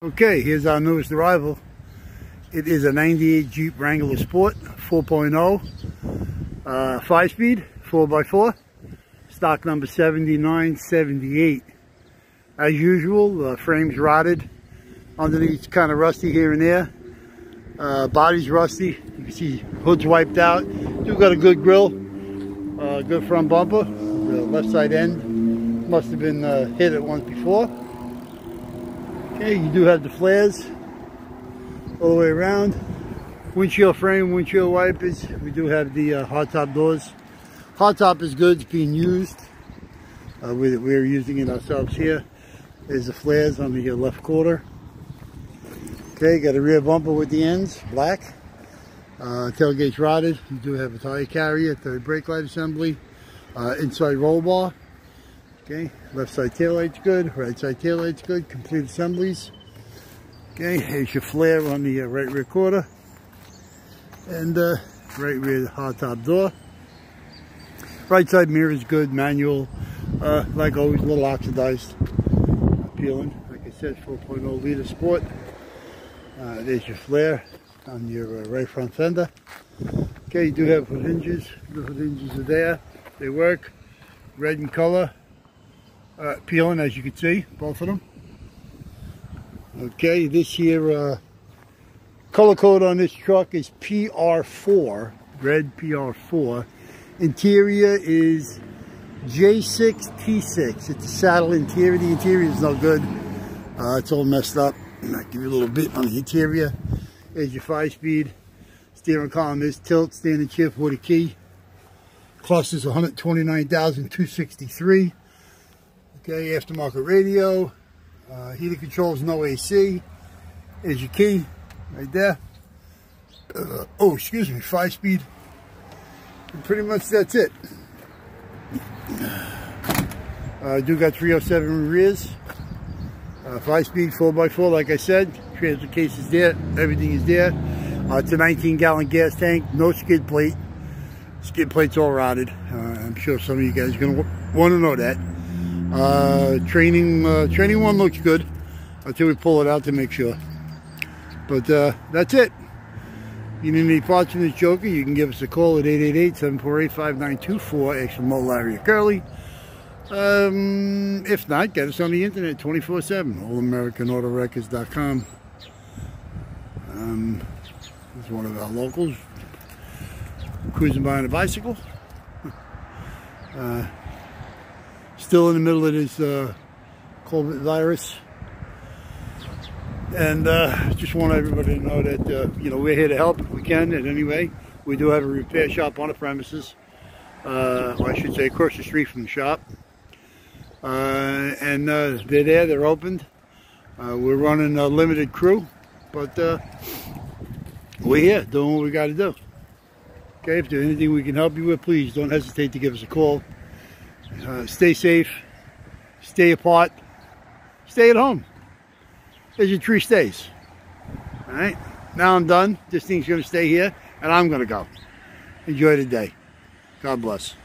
Okay, here's our newest arrival. It is a 98 Jeep Wrangler Sport 4.0, uh, 5-speed, 4x4, stock number 7978. As usual, the frame's rotted, underneath kind of rusty here and there. Uh, body's rusty, you can see hood's wiped out. Still got a good grill, uh, good front bumper. The left side end must have been uh, hit at once before. Okay, you do have the flares all the way around. Windshield frame, windshield wipers. We do have the uh, hardtop doors. Hardtop is good, it's being used. Uh, we, we're using it ourselves here. There's the flares on the uh, left quarter. Okay, got a rear bumper with the ends, black. Uh, tailgate's rotted. You do have a tire carrier, third brake light assembly, uh, inside roll bar. Okay, left side tail light's good, right side tail light's good, complete assemblies. Okay, here's your flare on the uh, right rear quarter. And uh, right rear hardtop door. Right side mirror is good, manual. Uh, like always, a little oxidized. Peeling, like I said, 4.0 liter sport. Uh, there's your flare on your uh, right front fender. Okay, you do have hood hinges. The hood hinges are there. They work. Red in color uh, peeling as you can see, both of them. Okay, this here uh, color code on this truck is PR4, red PR4. Interior is J6T6. It's a saddle interior. The interior is no good. Uh, it's all messed up. I'll give you a little bit on the interior. There's your five speed. Steering column is tilt, standing shift with a key. Cost is 129,263. Okay, aftermarket radio, uh, heater controls, no AC. There's your key right there. Uh, oh, excuse me, five speed. And pretty much that's it. I uh, do got 307 rears. Uh, five speed, 4x4, like I said. Transfer case is there, everything is there. Uh, it's a 19 gallon gas tank, no skid plate. Skid plate's all rotted. Uh, I'm sure some of you guys are going to want to know that. Uh, training, uh, training one looks good until we pull it out to make sure. But uh, that's it. You need any parts from this Joker, you can give us a call at 888-748-5924, extra Moe Larry Curly. Um, if not, get us on the internet 24-7, allamericanautowreckers.com. Um, this is one of our locals, cruising by on a bicycle. Uh, still in the middle of this uh, COVID virus. And uh, just want everybody to know that, uh, you know, we're here to help if we can in any way. We do have a repair shop on the premises. Uh, I should say across the street from the shop. Uh, and uh, they're there, they're opened. we're running a limited crew, but we're here doing what we got to do. Okay, if there's anything we can help you with, please don't hesitate to give us a call. Uh, stay safe, stay apart, stay at home. As your tree stays. All right, now I'm done. This thing's to stay here, and I'm to go. Enjoy the day. God bless.